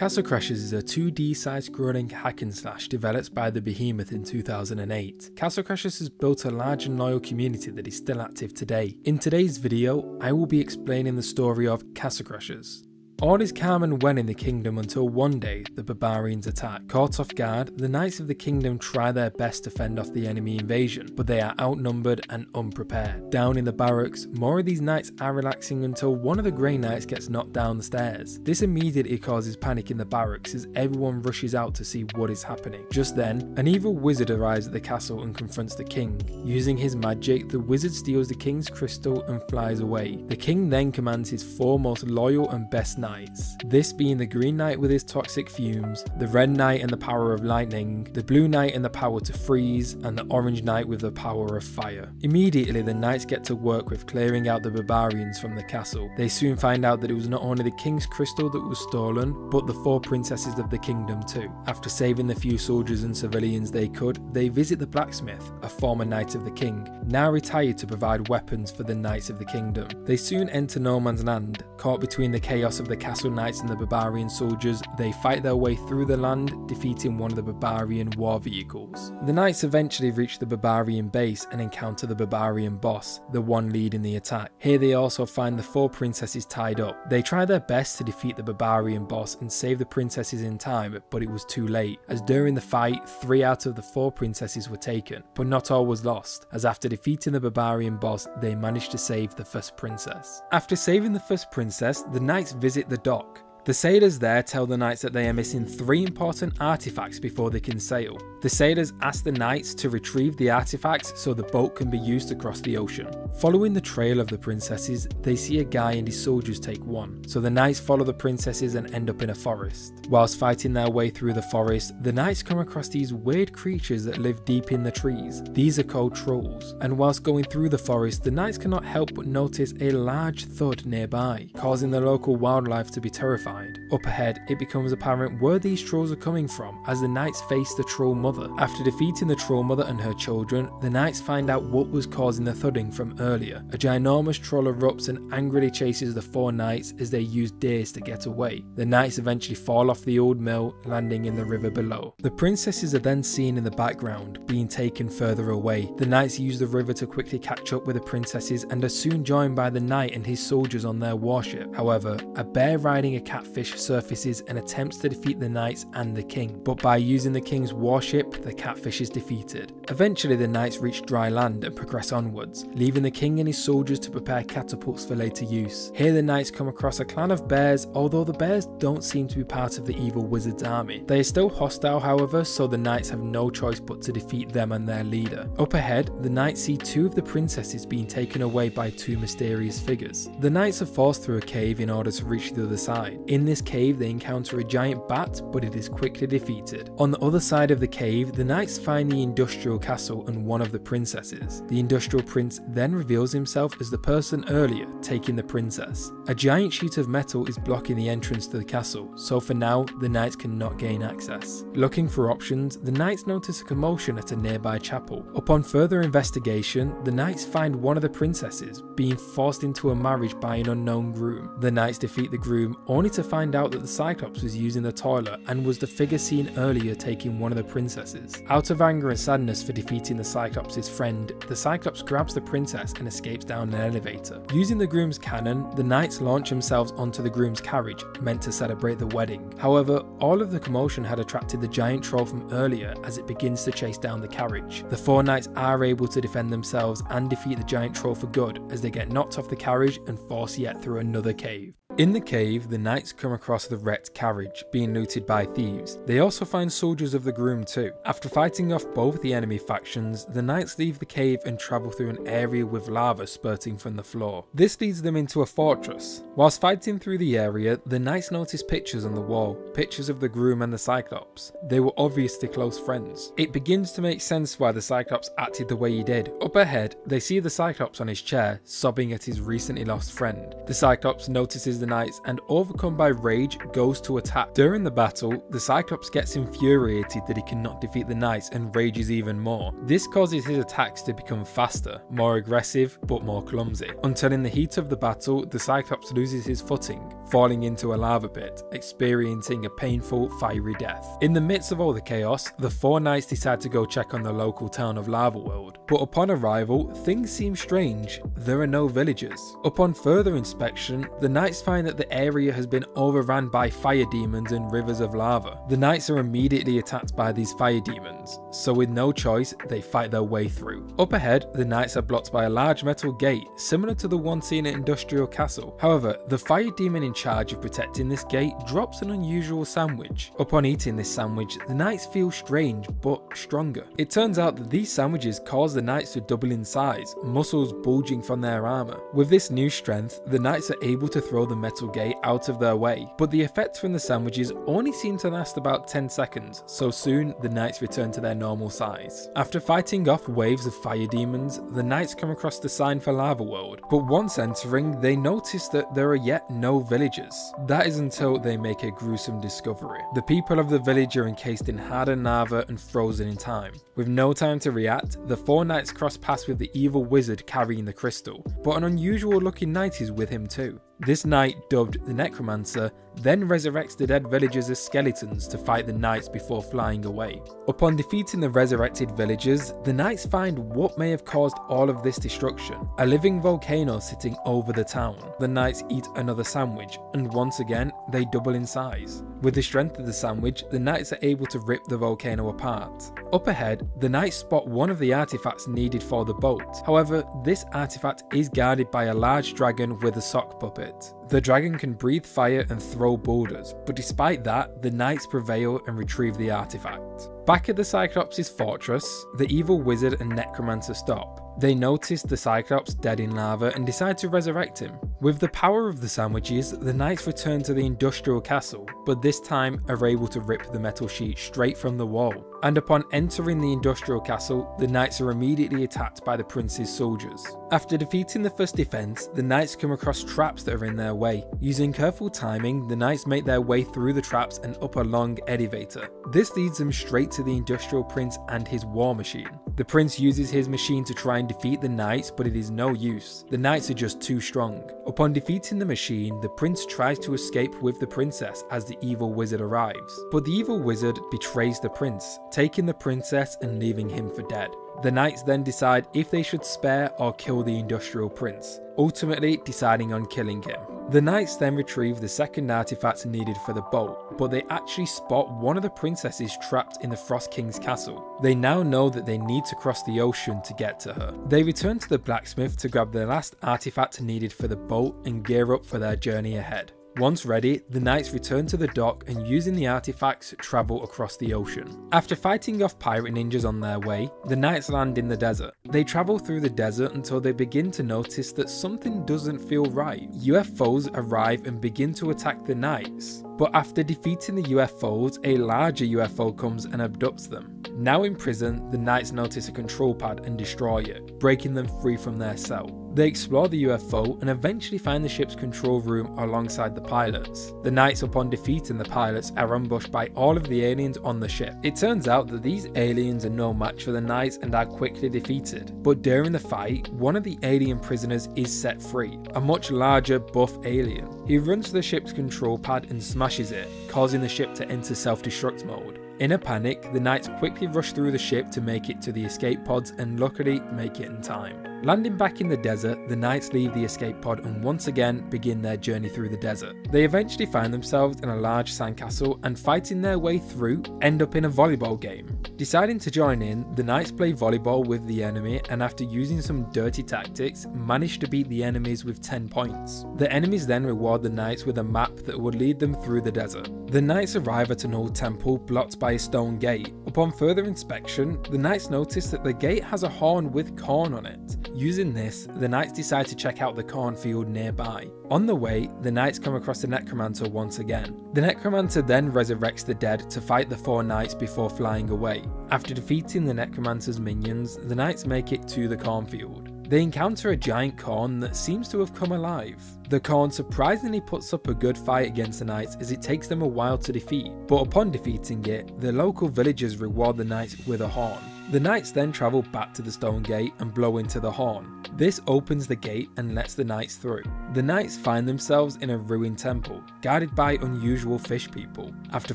Castle Crashers is a 2D side-scrolling hack and slash developed by the Behemoth in 2008. Castle Crashers has built a large and loyal community that is still active today. In today's video, I will be explaining the story of Castle Crashers. All is calm and well in the kingdom until one day the barbarians attack. Caught off guard, the knights of the kingdom try their best to fend off the enemy invasion, but they are outnumbered and unprepared. Down in the barracks, more of these knights are relaxing until one of the grey knights gets knocked down the stairs. This immediately causes panic in the barracks as everyone rushes out to see what is happening. Just then, an evil wizard arrives at the castle and confronts the king. Using his magic, the wizard steals the king's crystal and flies away. The king then commands his four most loyal and best knights knights. This being the Green Knight with his toxic fumes, the Red Knight and the power of lightning, the Blue Knight and the power to freeze, and the Orange Knight with the power of fire. Immediately, the knights get to work with clearing out the barbarians from the castle. They soon find out that it was not only the king's crystal that was stolen, but the four princesses of the kingdom too. After saving the few soldiers and civilians they could, they visit the blacksmith, a former knight of the king, now retired to provide weapons for the knights of the kingdom. They soon enter no man's land, caught between the chaos of the castle knights and the barbarian soldiers, they fight their way through the land, defeating one of the barbarian war vehicles. The knights eventually reach the barbarian base and encounter the barbarian boss, the one leading the attack. Here they also find the four princesses tied up. They try their best to defeat the barbarian boss and save the princesses in time, but it was too late, as during the fight, three out of the four princesses were taken. But not all was lost, as after defeating the barbarian boss, they managed to save the first princess. After saving the first princess, the knights visit the dock. The sailors there tell the knights that they are missing three important artifacts before they can sail. The sailors ask the knights to retrieve the artifacts so the boat can be used to cross the ocean. Following the trail of the princesses, they see a guy and his soldiers take one, so the knights follow the princesses and end up in a forest. Whilst fighting their way through the forest, the knights come across these weird creatures that live deep in the trees. These are called trolls, and whilst going through the forest, the knights cannot help but notice a large thud nearby, causing the local wildlife to be terrified. Up ahead, it becomes apparent where these trolls are coming from as the knights face the troll mother. After defeating the troll mother and her children, the knights find out what was causing the thudding from earlier. A ginormous troll erupts and angrily chases the four knights as they use dares to get away. The knights eventually fall off the old mill, landing in the river below. The princesses are then seen in the background, being taken further away. The knights use the river to quickly catch up with the princesses and are soon joined by the knight and his soldiers on their warship. However, a bear riding a catfish surfaces and attempts to defeat the knights and the king, but by using the king's warship, the catfish is defeated. Eventually, the knights reach dry land and progress onwards, leaving the king and his soldiers to prepare catapults for later use. Here, the knights come across a clan of bears, although the bears don't seem to be part of the evil wizard's army. They are still hostile, however, so the knights have no choice but to defeat them and their leader. Up ahead, the knights see two of the princesses being taken away by two mysterious figures. The knights are forced through a cave in order to reach the other side. In this cave, they encounter a giant bat, but it is quickly defeated. On the other side of the cave, the knights find the industrial castle and one of the princesses. The industrial prince then reveals himself as the person earlier taking the princess. A giant sheet of metal is blocking the entrance to the castle, so for now, the knights cannot gain access. Looking for options, the knights notice a commotion at a nearby chapel. Upon further investigation, the knights find one of the princesses being forced into a marriage by an unknown groom. The knights defeat the groom, only to find out that the Cyclops was using the toilet and was the figure seen earlier taking one of the princesses. Out of anger and sadness for defeating the Cyclops' friend, the Cyclops grabs the princess and escapes down an elevator. Using the groom's cannon, the knights launch themselves onto the groom's carriage, meant to celebrate the wedding. However, all of the commotion had attracted the giant troll from earlier as it begins to chase down the carriage. The four knights are able to defend themselves and defeat the giant troll for good as they get knocked off the carriage and force yet through another cave. In the cave, the knights come across the wrecked carriage, being looted by thieves. They also find soldiers of the groom too. After fighting off both the enemy factions, the knights leave the cave and travel through an area with lava spurting from the floor. This leads them into a fortress. Whilst fighting through the area, the knights notice pictures on the wall, pictures of the groom and the Cyclops. They were obviously close friends. It begins to make sense why the Cyclops acted the way he did. Up ahead, they see the Cyclops on his chair, sobbing at his recently lost friend. The Cyclops notices the knights and overcome by rage goes to attack. During the battle, the Cyclops gets infuriated that he cannot defeat the knights and rages even more. This causes his attacks to become faster, more aggressive, but more clumsy, until in the heat of the battle, the Cyclops loses his footing, falling into a lava pit, experiencing a painful, fiery death. In the midst of all the chaos, the four knights decide to go check on the local town of Lava World, but upon arrival, things seem strange. There are no villagers. Upon further inspection, the knights find that the area has been overrun by fire demons and rivers of lava. The knights are immediately attacked by these fire demons, so with no choice, they fight their way through. Up ahead, the knights are blocked by a large metal gate, similar to the one seen at Industrial Castle. However, the fire demon in charge of protecting this gate drops an unusual sandwich. Upon eating this sandwich, the knights feel strange but stronger. It turns out that these sandwiches cause the knights to double in size, muscles bulging from their armor. With this new strength, the knights are able to throw the metal gate out of their way, but the effects from the sandwiches only seem to last about 10 seconds, so soon the knights return to their normal size. After fighting off waves of fire demons, the knights come across the sign for Lava World, but once entering, they notice that there are yet no villagers. That is until they make a gruesome discovery. The people of the village are encased in hardened lava and frozen in time. With no time to react, the four knights cross paths with the evil wizard carrying the crystal, but an unusual looking knight is with him too. This knight, dubbed the Necromancer, then resurrects the dead villagers as skeletons to fight the knights before flying away. Upon defeating the resurrected villagers, the knights find what may have caused all of this destruction, a living volcano sitting over the town. The knights eat another sandwich, and once again, they double in size. With the strength of the sandwich, the knights are able to rip the volcano apart. Up ahead, the knights spot one of the artifacts needed for the boat. However, this artifact is guarded by a large dragon with a sock puppet. The dragon can breathe fire and throw boulders, but despite that, the knights prevail and retrieve the artifact. Back at the Cyclops' fortress, the evil wizard and necromancer stop. They notice the Cyclops dead in lava and decide to resurrect him. With the power of the sandwiches, the knights return to the industrial castle, but this time are able to rip the metal sheet straight from the wall. And upon entering the industrial castle, the knights are immediately attacked by the prince's soldiers. After defeating the first defense, the knights come across traps that are in their way. Using careful timing, the knights make their way through the traps and up a long elevator. This leads them straight to the industrial prince and his war machine. The prince uses his machine to try and defeat the knights, but it is no use. The knights are just too strong. Upon defeating the machine, the prince tries to escape with the princess as the evil wizard arrives. But the evil wizard betrays the prince, taking the princess and leaving him for dead. The knights then decide if they should spare or kill the industrial prince, ultimately deciding on killing him. The knights then retrieve the second artifact needed for the boat, but they actually spot one of the princesses trapped in the Frost King's castle. They now know that they need to cross the ocean to get to her. They return to the blacksmith to grab the last artifact needed for the boat and gear up for their journey ahead. Once ready, the knights return to the dock and using the artifacts travel across the ocean. After fighting off pirate ninjas on their way, the knights land in the desert. They travel through the desert until they begin to notice that something doesn't feel right. UFOs arrive and begin to attack the knights. But after defeating the UFOs, a larger UFO comes and abducts them. Now in prison, the knights notice a control pad and destroy it, breaking them free from their cell. They explore the UFO and eventually find the ship's control room alongside the pilots. The knights, upon defeating the pilots, are ambushed by all of the aliens on the ship. It turns out that these aliens are no match for the knights and are quickly defeated. But during the fight, one of the alien prisoners is set free, a much larger, buff alien. He runs to the ship's control pad and smashes it, causing the ship to enter self-destruct mode. In a panic, the knights quickly rush through the ship to make it to the escape pods and luckily make it in time. Landing back in the desert, the knights leave the escape pod and once again begin their journey through the desert. They eventually find themselves in a large sandcastle and fighting their way through, end up in a volleyball game. Deciding to join in, the knights play volleyball with the enemy and after using some dirty tactics, manage to beat the enemies with 10 points. The enemies then reward the knights with a map that would lead them through the desert. The knights arrive at an old temple blocked by a stone gate. Upon further inspection, the knights notice that the gate has a horn with corn on it. Using this, the knights decide to check out the cornfield nearby. On the way, the knights come across the necromancer once again. The necromancer then resurrects the dead to fight the four knights before flying away. After defeating the necromancer's minions, the knights make it to the cornfield. they encounter a giant corn that seems to have come alive. The corn surprisingly puts up a good fight against the knights as it takes them a while to defeat, but upon defeating it, the local villagers reward the knights with a horn. The knights then travel back to the stone gate and blow into the horn. This opens the gate and lets the knights through. The knights find themselves in a ruined temple, guarded by unusual fish people. After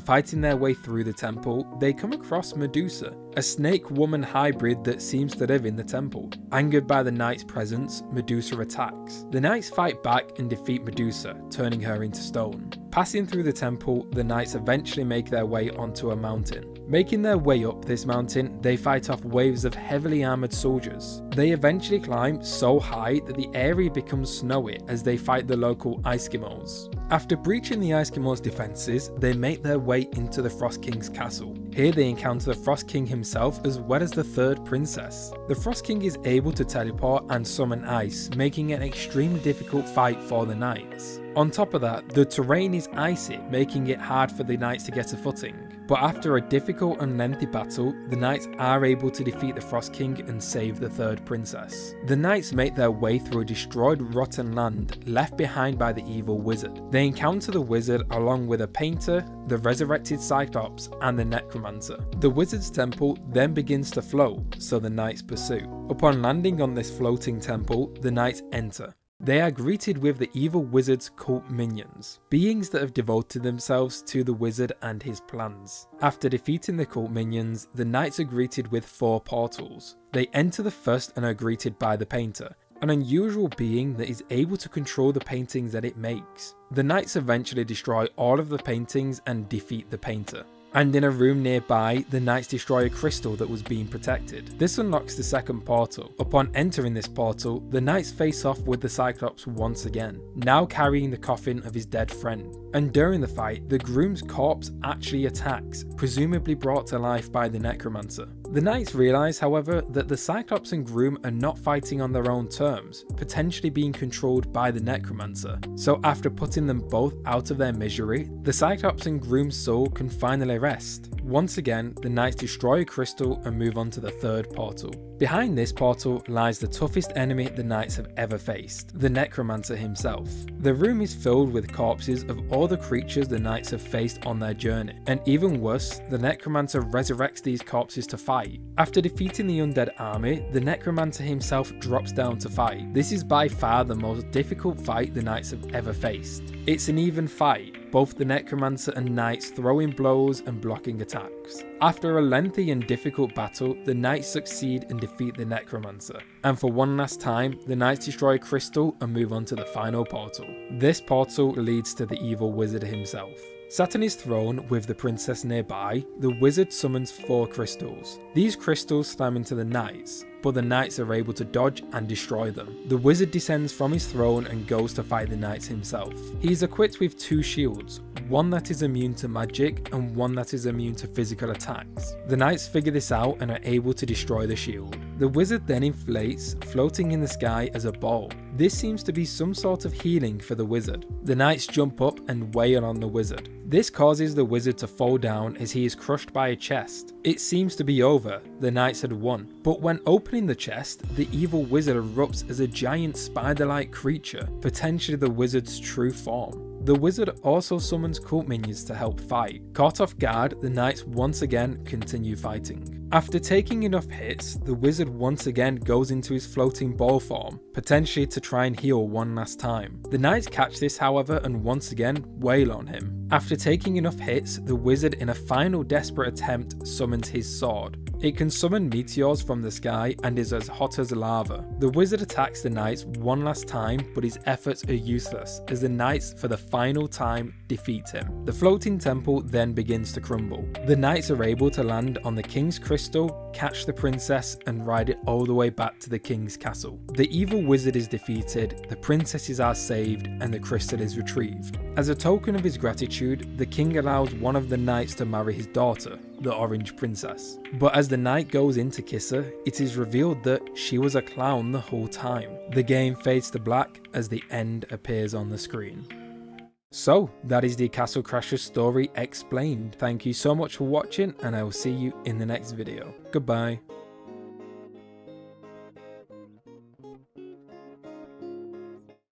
fighting their way through the temple, they come across Medusa, a snake woman hybrid that seems to live in the temple. Angered by the knight's presence, Medusa attacks. The knights fight back and defeat Medusa, turning her into stone. Passing through the temple, the knights eventually make their way onto a mountain. Making their way up this mountain, they fight off waves of heavily armoured soldiers. They eventually climb so high that the area becomes snowy as they fight the local Eskimos. After breaching the Eskimos' defences, they make their way into the Frost King's castle. Here they encounter the Frost King himself as well as the third princess. The Frost King is able to teleport and summon ice, making it an extremely difficult fight for the knights. On top of that, the terrain is icy, making it hard for the knights to get a footing. But after a difficult and lengthy battle, the knights are able to defeat the Frost King and save the third princess. The knights make their way through a destroyed rotten land left behind by the evil wizard. They encounter the wizard along with a painter, the resurrected Cyclops, and the necromancer. The wizard's temple then begins to float, so the knights pursue. Upon landing on this floating temple, the knights enter. They are greeted with the evil wizard's cult minions, beings that have devoted themselves to the wizard and his plans. After defeating the cult minions, the knights are greeted with four portals. They enter the first and are greeted by the painter, an unusual being that is able to control the paintings that it makes. The knights eventually destroy all of the paintings and defeat the painter and in a room nearby, the knights destroy a crystal that was being protected. This unlocks the second portal. Upon entering this portal, the knights face off with the Cyclops once again, now carrying the coffin of his dead friend. And during the fight, the groom's corpse actually attacks, presumably brought to life by the necromancer. The knights realise, however, that the Cyclops and Groom are not fighting on their own terms, potentially being controlled by the Necromancer. So after putting them both out of their misery, the Cyclops and Groom's soul can finally rest. Once again, the knights destroy a crystal and move on to the third portal. Behind this portal lies the toughest enemy the knights have ever faced, the Necromancer himself. The room is filled with corpses of all the creatures the knights have faced on their journey, and even worse, the Necromancer resurrects these corpses to fight. After defeating the undead army, the Necromancer himself drops down to fight. This is by far the most difficult fight the knights have ever faced. It's an even fight, both the Necromancer and Knights throwing blows and blocking attacks. After a lengthy and difficult battle, the Knights succeed and defeat the Necromancer. And for one last time, the Knights destroy Crystal and move on to the final portal. This portal leads to the evil wizard himself. Sat on his throne with the princess nearby, the wizard summons four crystals. These crystals slam into the knights, but the knights are able to dodge and destroy them. The wizard descends from his throne and goes to fight the knights himself. He is equipped with two shields, one that is immune to magic and one that is immune to physical attacks. The knights figure this out and are able to destroy the shield. The wizard then inflates, floating in the sky as a ball. This seems to be some sort of healing for the wizard. The knights jump up and wail on the wizard. This causes the wizard to fall down as he is crushed by a chest. It seems to be over, the knights had won, but when opening the chest, the evil wizard erupts as a giant spider-like creature, potentially the wizard's true form. The wizard also summons cult minions to help fight. Caught off guard, the knights once again continue fighting. After taking enough hits, the wizard once again goes into his floating ball form, potentially to try and heal one last time. The knights catch this however and once again wail on him. After taking enough hits, the wizard in a final desperate attempt summons his sword. It can summon meteors from the sky and is as hot as lava. The wizard attacks the knights one last time, but his efforts are useless as the knights, for the final time, defeat him. The floating temple then begins to crumble. The knights are able to land on the king's crystal, catch the princess, and ride it all the way back to the king's castle. The evil wizard is defeated, the princesses are saved, and the crystal is retrieved. As a token of his gratitude, the king allows one of the knights to marry his daughter, the Orange Princess. But as the knight goes in to kiss her, it is revealed that she was a clown the whole time. The game fades to black as the end appears on the screen. So, that is the Castle Crashers story explained. Thank you so much for watching and I will see you in the next video. Goodbye.